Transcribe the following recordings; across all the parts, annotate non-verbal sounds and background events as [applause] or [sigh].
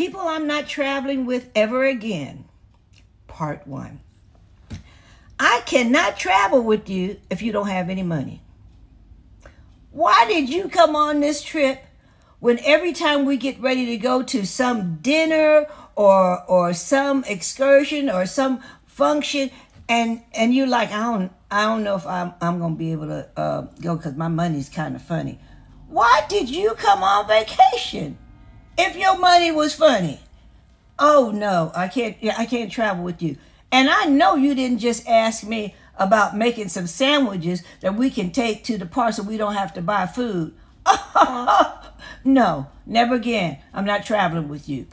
People I'm not traveling with ever again. Part one. I cannot travel with you if you don't have any money. Why did you come on this trip when every time we get ready to go to some dinner or or some excursion or some function and and you're like I don't I don't know if I'm I'm gonna be able to uh, go because my money's kind of funny. Why did you come on vacation if your money was funny? Oh no, I can't I can't travel with you. And I know you didn't just ask me about making some sandwiches that we can take to the park so we don't have to buy food. [laughs] no, never again. I'm not traveling with you.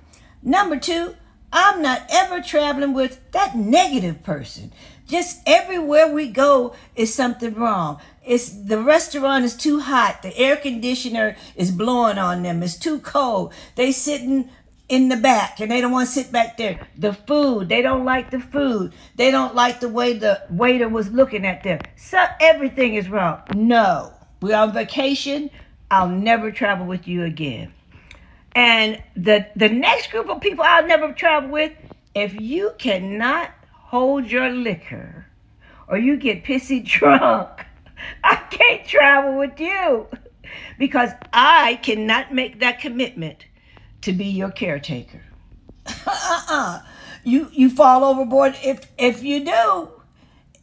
Number two, I'm not ever traveling with that negative person. Just everywhere we go is something wrong. It's the restaurant is too hot. The air conditioner is blowing on them. It's too cold. They sitting in the back and they don't want to sit back there. The food, they don't like the food. They don't like the way the waiter was looking at them. So everything is wrong. No. We're on vacation. I'll never travel with you again. And the the next group of people I'll never travel with, if you cannot hold your liquor or you get pissy [laughs] drunk, I can't travel with you because I cannot make that commitment to be your caretaker. uh-uh. You you fall overboard if if you do.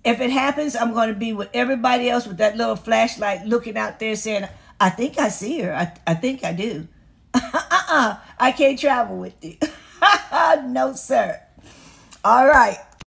If it happens, I'm going to be with everybody else with that little flashlight looking out there saying, I think I see her. I, I think I do. [laughs] uh-uh. I can't travel with you. [laughs] no, sir. All right.